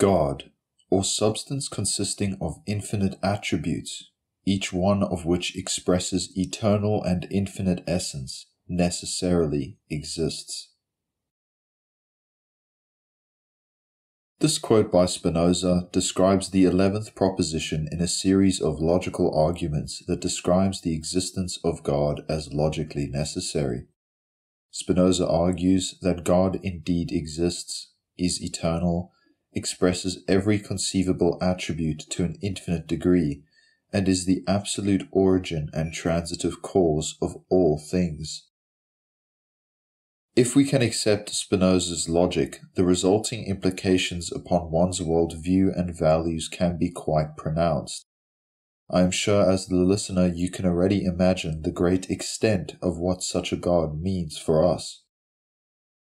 God, or substance consisting of infinite attributes, each one of which expresses eternal and infinite essence, necessarily exists. This quote by Spinoza describes the eleventh proposition in a series of logical arguments that describes the existence of God as logically necessary. Spinoza argues that God indeed exists, is eternal, expresses every conceivable attribute to an infinite degree, and is the absolute origin and transitive cause of all things. If we can accept Spinoza's logic, the resulting implications upon one's world view and values can be quite pronounced. I am sure as the listener you can already imagine the great extent of what such a God means for us.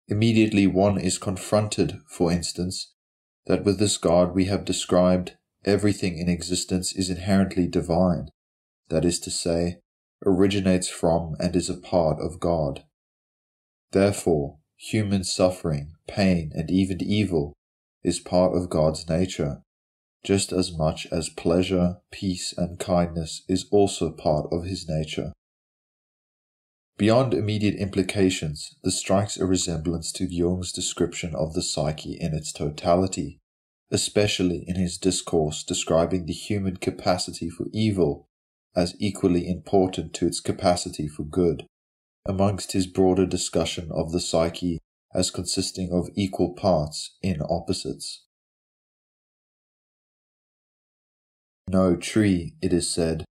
Immediately one is confronted, for instance, that with this God we have described, everything in existence is inherently divine, that is to say, originates from and is a part of God. Therefore, human suffering, pain, and even evil is part of God's nature, just as much as pleasure, peace, and kindness is also part of his nature. Beyond immediate implications, this strikes a resemblance to Jung's description of the psyche in its totality, especially in his discourse describing the human capacity for evil as equally important to its capacity for good amongst his broader discussion of the psyche as consisting of equal parts in opposites. No tree, it is said,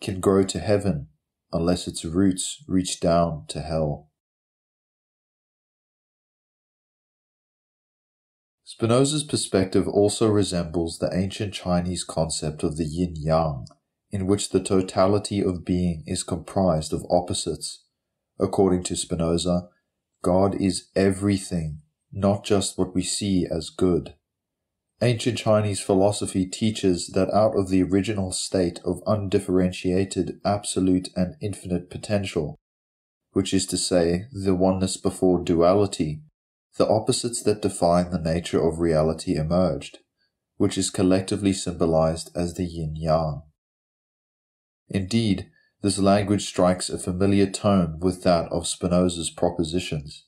can grow to heaven unless its roots reach down to hell. Spinoza's perspective also resembles the ancient Chinese concept of the yin yang, in which the totality of being is comprised of opposites According to Spinoza, God is everything, not just what we see as good. Ancient Chinese philosophy teaches that out of the original state of undifferentiated, absolute, and infinite potential, which is to say, the oneness before duality, the opposites that define the nature of reality emerged, which is collectively symbolized as the yin yang. Indeed, this language strikes a familiar tone with that of Spinoza's propositions.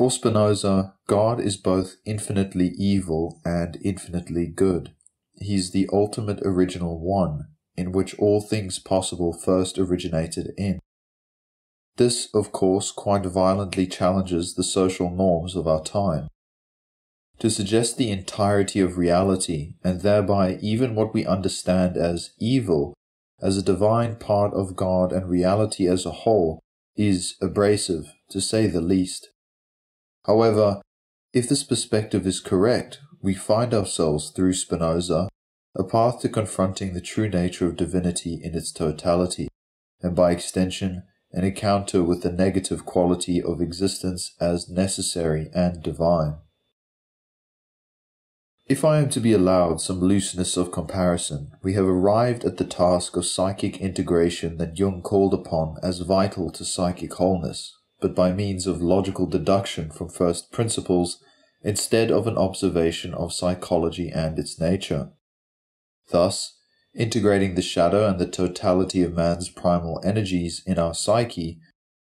For Spinoza, God is both infinitely evil and infinitely good. He is the ultimate original one, in which all things possible first originated in. This, of course, quite violently challenges the social norms of our time. To suggest the entirety of reality, and thereby even what we understand as evil, as a divine part of God and reality as a whole is abrasive, to say the least. However, if this perspective is correct, we find ourselves through Spinoza a path to confronting the true nature of divinity in its totality, and by extension, an encounter with the negative quality of existence as necessary and divine. If I am to be allowed some looseness of comparison, we have arrived at the task of psychic integration that Jung called upon as vital to psychic wholeness, but by means of logical deduction from first principles instead of an observation of psychology and its nature. Thus, integrating the shadow and the totality of man's primal energies in our psyche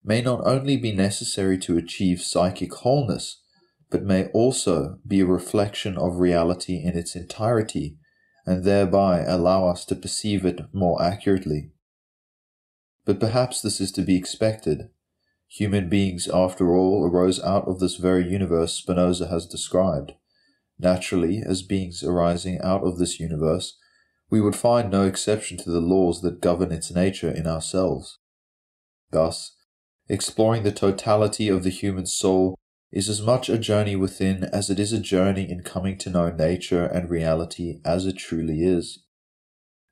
may not only be necessary to achieve psychic wholeness, but may also be a reflection of reality in its entirety, and thereby allow us to perceive it more accurately. But perhaps this is to be expected. Human beings, after all, arose out of this very universe Spinoza has described. Naturally, as beings arising out of this universe, we would find no exception to the laws that govern its nature in ourselves. Thus, exploring the totality of the human soul is as much a journey within as it is a journey in coming to know nature and reality as it truly is.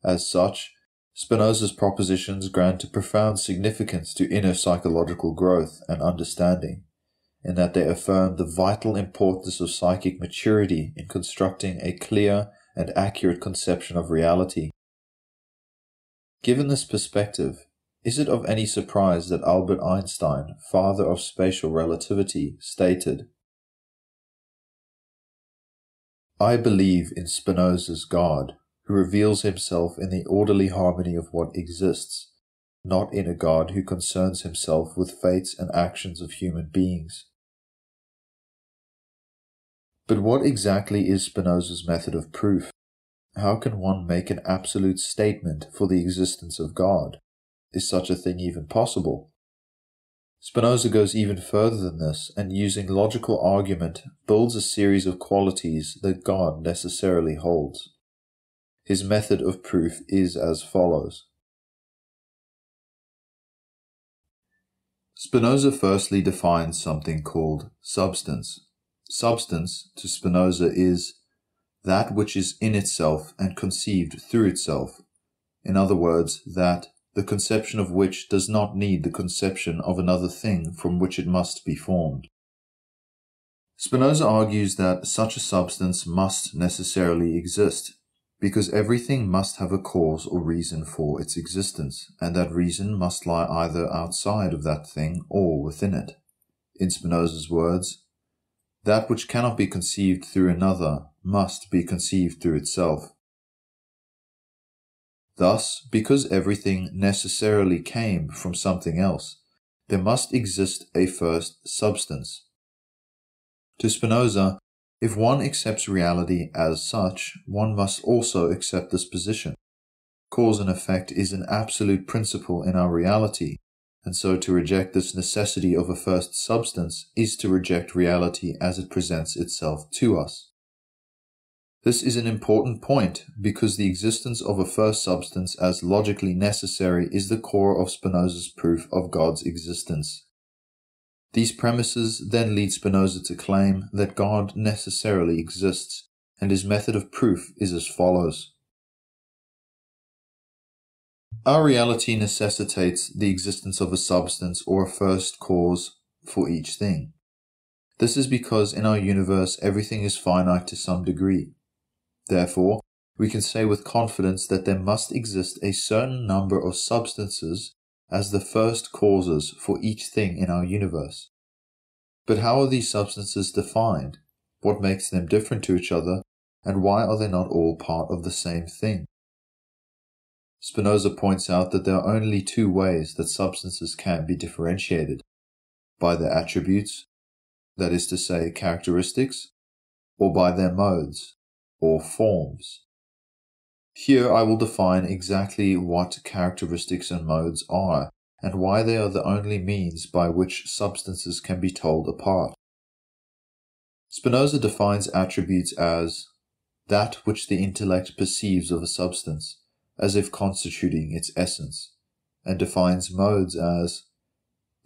As such, Spinoza's propositions grant a profound significance to inner psychological growth and understanding, in that they affirm the vital importance of psychic maturity in constructing a clear and accurate conception of reality. Given this perspective, is it of any surprise that Albert Einstein, father of special relativity, stated, I believe in Spinoza's God, who reveals himself in the orderly harmony of what exists, not in a God who concerns himself with fates and actions of human beings. But what exactly is Spinoza's method of proof? How can one make an absolute statement for the existence of God? Is such a thing even possible? Spinoza goes even further than this and using logical argument builds a series of qualities that God necessarily holds. His method of proof is as follows. Spinoza firstly defines something called substance. Substance, to Spinoza, is that which is in itself and conceived through itself. In other words, that the conception of which does not need the conception of another thing from which it must be formed. Spinoza argues that such a substance must necessarily exist, because everything must have a cause or reason for its existence, and that reason must lie either outside of that thing or within it. In Spinoza's words, that which cannot be conceived through another must be conceived through itself. Thus, because everything necessarily came from something else, there must exist a first substance. To Spinoza, if one accepts reality as such, one must also accept this position. Cause and effect is an absolute principle in our reality, and so to reject this necessity of a first substance is to reject reality as it presents itself to us. This is an important point because the existence of a first substance as logically necessary is the core of Spinoza's proof of God's existence. These premises then lead Spinoza to claim that God necessarily exists, and his method of proof is as follows. Our reality necessitates the existence of a substance or a first cause for each thing. This is because in our universe everything is finite to some degree. Therefore, we can say with confidence that there must exist a certain number of substances as the first causes for each thing in our universe. But how are these substances defined? What makes them different to each other? And why are they not all part of the same thing? Spinoza points out that there are only two ways that substances can be differentiated by their attributes, that is to say, characteristics, or by their modes, or forms. Here I will define exactly what characteristics and modes are, and why they are the only means by which substances can be told apart. Spinoza defines attributes as that which the intellect perceives of a substance, as if constituting its essence, and defines modes as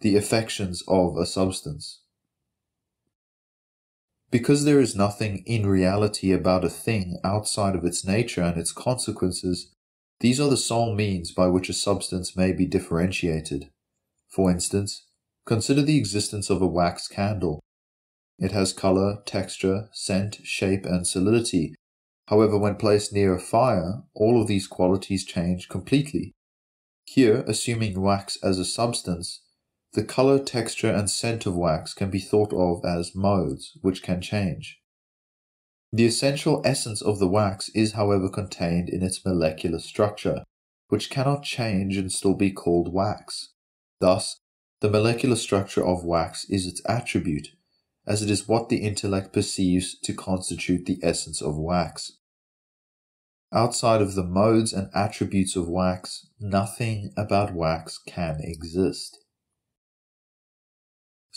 the affections of a substance, because there is nothing in reality about a thing outside of its nature and its consequences, these are the sole means by which a substance may be differentiated. For instance, consider the existence of a wax candle. It has color, texture, scent, shape, and solidity. However, when placed near a fire, all of these qualities change completely. Here, assuming wax as a substance, the color, texture, and scent of wax can be thought of as modes, which can change. The essential essence of the wax is, however, contained in its molecular structure, which cannot change and still be called wax. Thus, the molecular structure of wax is its attribute, as it is what the intellect perceives to constitute the essence of wax. Outside of the modes and attributes of wax, nothing about wax can exist.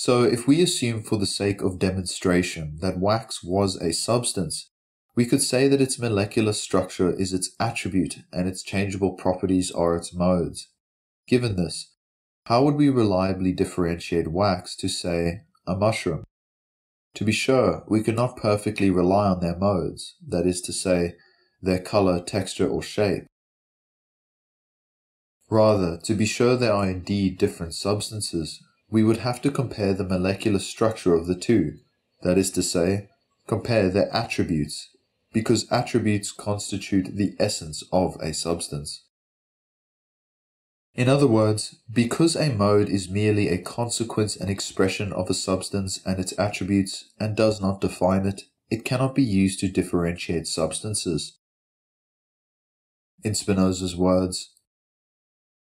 So if we assume for the sake of demonstration that wax was a substance, we could say that its molecular structure is its attribute and its changeable properties are its modes. Given this, how would we reliably differentiate wax to, say, a mushroom? To be sure, we could not perfectly rely on their modes, that is to say, their color, texture, or shape. Rather, to be sure they are indeed different substances, we would have to compare the molecular structure of the two, that is to say, compare their attributes, because attributes constitute the essence of a substance. In other words, because a mode is merely a consequence and expression of a substance and its attributes and does not define it, it cannot be used to differentiate substances. In Spinoza's words,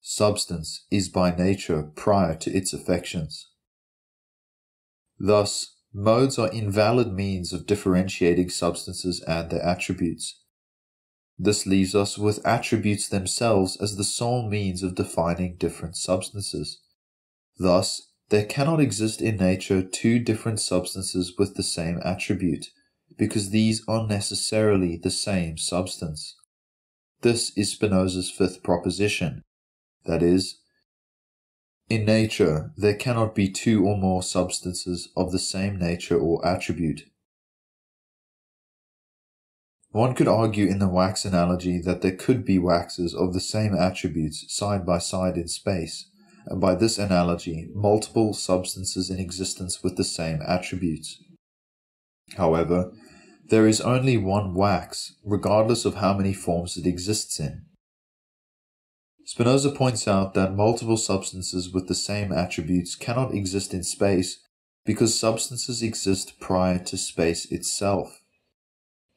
substance is by nature prior to its affections. Thus, modes are invalid means of differentiating substances and their attributes. This leaves us with attributes themselves as the sole means of defining different substances. Thus, there cannot exist in nature two different substances with the same attribute, because these are necessarily the same substance. This is Spinoza's fifth proposition. That is, in nature, there cannot be two or more substances of the same nature or attribute. One could argue in the wax analogy that there could be waxes of the same attributes side by side in space, and by this analogy, multiple substances in existence with the same attributes. However, there is only one wax, regardless of how many forms it exists in. Spinoza points out that multiple substances with the same attributes cannot exist in space because substances exist prior to space itself.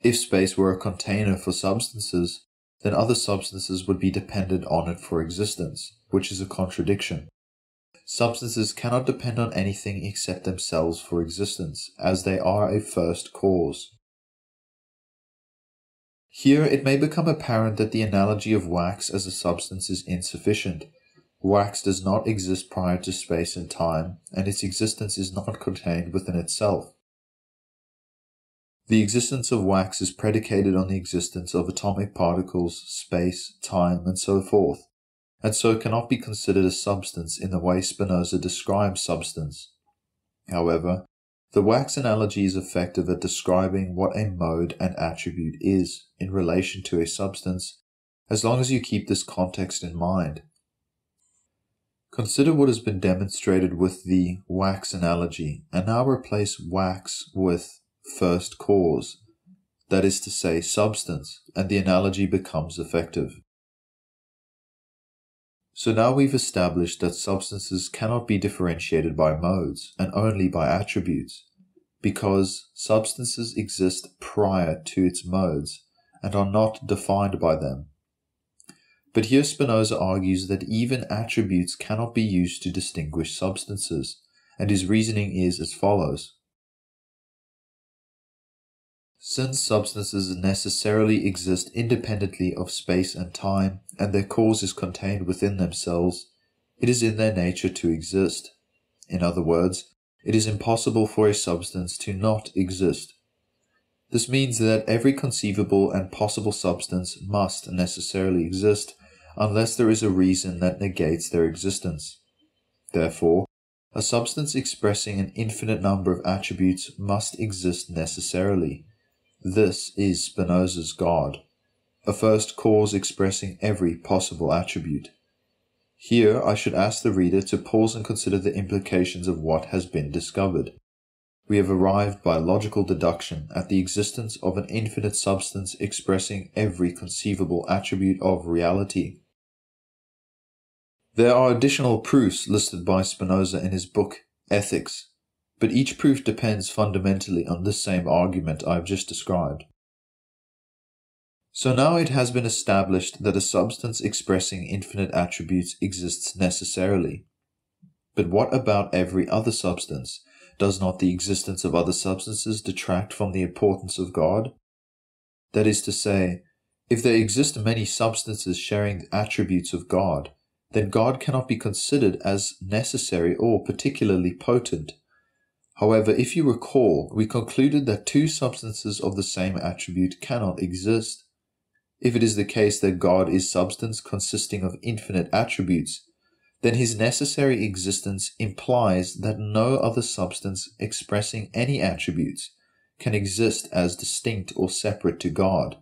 If space were a container for substances, then other substances would be dependent on it for existence, which is a contradiction. Substances cannot depend on anything except themselves for existence, as they are a first cause. Here it may become apparent that the analogy of wax as a substance is insufficient. Wax does not exist prior to space and time, and its existence is not contained within itself. The existence of wax is predicated on the existence of atomic particles, space, time, and so forth, and so cannot be considered a substance in the way Spinoza describes substance. However, the wax analogy is effective at describing what a mode and attribute is in relation to a substance, as long as you keep this context in mind. Consider what has been demonstrated with the wax analogy, and now replace wax with first cause, that is to say, substance, and the analogy becomes effective. So now we've established that substances cannot be differentiated by modes and only by attributes, because substances exist prior to its modes and are not defined by them. But here Spinoza argues that even attributes cannot be used to distinguish substances, and his reasoning is as follows. Since substances necessarily exist independently of space and time, and their cause is contained within themselves, it is in their nature to exist. In other words, it is impossible for a substance to not exist. This means that every conceivable and possible substance must necessarily exist unless there is a reason that negates their existence. Therefore, a substance expressing an infinite number of attributes must exist necessarily. This is Spinoza's God, a first cause expressing every possible attribute. Here I should ask the reader to pause and consider the implications of what has been discovered. We have arrived by logical deduction at the existence of an infinite substance expressing every conceivable attribute of reality. There are additional proofs listed by Spinoza in his book Ethics but each proof depends fundamentally on this same argument I have just described. So now it has been established that a substance expressing infinite attributes exists necessarily. But what about every other substance? Does not the existence of other substances detract from the importance of God? That is to say, if there exist many substances sharing the attributes of God, then God cannot be considered as necessary or particularly potent However, if you recall, we concluded that two substances of the same attribute cannot exist. If it is the case that God is substance consisting of infinite attributes, then his necessary existence implies that no other substance expressing any attributes can exist as distinct or separate to God.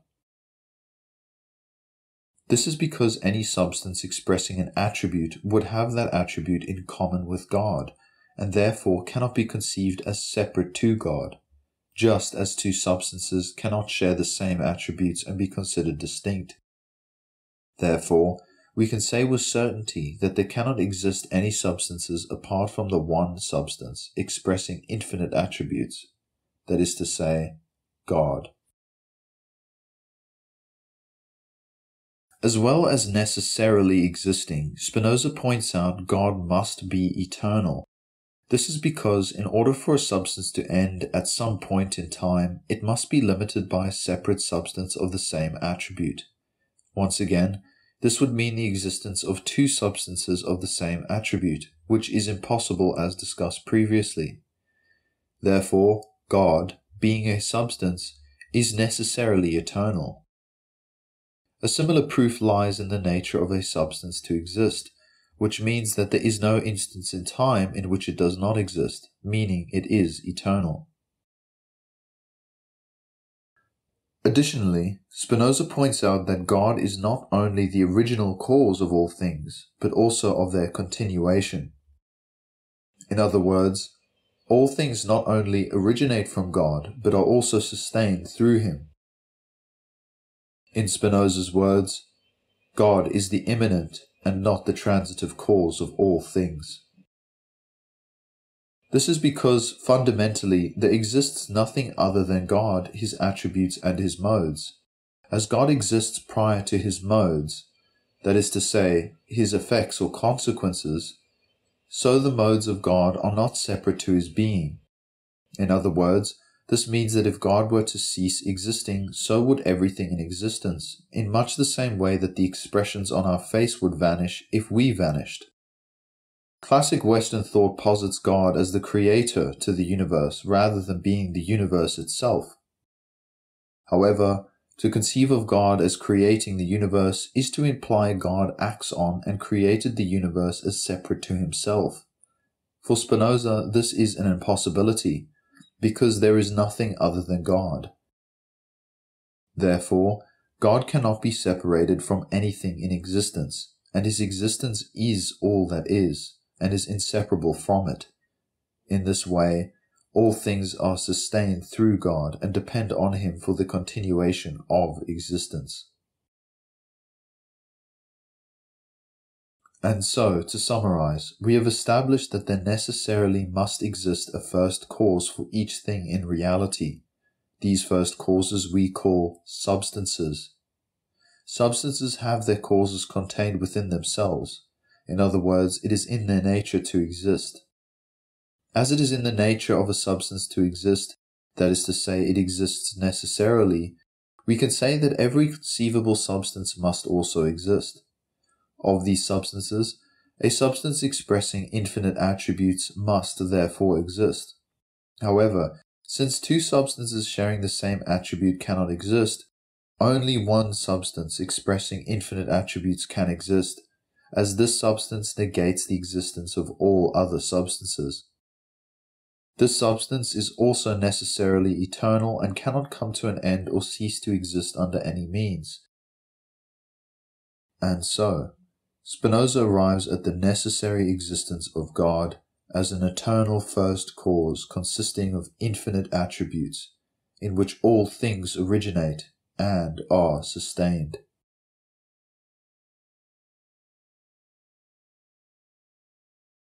This is because any substance expressing an attribute would have that attribute in common with God and therefore cannot be conceived as separate to God, just as two substances cannot share the same attributes and be considered distinct. Therefore, we can say with certainty that there cannot exist any substances apart from the one substance expressing infinite attributes, that is to say, God. As well as necessarily existing, Spinoza points out God must be eternal. This is because in order for a substance to end at some point in time, it must be limited by a separate substance of the same attribute. Once again, this would mean the existence of two substances of the same attribute, which is impossible as discussed previously. Therefore, God, being a substance, is necessarily eternal. A similar proof lies in the nature of a substance to exist, which means that there is no instance in time in which it does not exist, meaning it is eternal. Additionally, Spinoza points out that God is not only the original cause of all things, but also of their continuation. In other words, all things not only originate from God, but are also sustained through him. In Spinoza's words, God is the immanent and not the transitive cause of all things. This is because fundamentally there exists nothing other than God, his attributes, and his modes. As God exists prior to his modes, that is to say, his effects or consequences, so the modes of God are not separate to his being. In other words, this means that if God were to cease existing, so would everything in existence, in much the same way that the expressions on our face would vanish if we vanished. Classic Western thought posits God as the creator to the universe rather than being the universe itself. However, to conceive of God as creating the universe is to imply God acts on and created the universe as separate to himself. For Spinoza, this is an impossibility, because there is nothing other than God. Therefore, God cannot be separated from anything in existence, and his existence is all that is, and is inseparable from it. In this way, all things are sustained through God and depend on him for the continuation of existence. And so, to summarize, we have established that there necessarily must exist a first cause for each thing in reality. These first causes we call substances. Substances have their causes contained within themselves. In other words, it is in their nature to exist. As it is in the nature of a substance to exist, that is to say, it exists necessarily, we can say that every conceivable substance must also exist of these substances, a substance expressing infinite attributes must therefore exist. However, since two substances sharing the same attribute cannot exist, only one substance expressing infinite attributes can exist, as this substance negates the existence of all other substances. This substance is also necessarily eternal and cannot come to an end or cease to exist under any means. And so, Spinoza arrives at the necessary existence of God as an eternal first cause consisting of infinite attributes, in which all things originate and are sustained.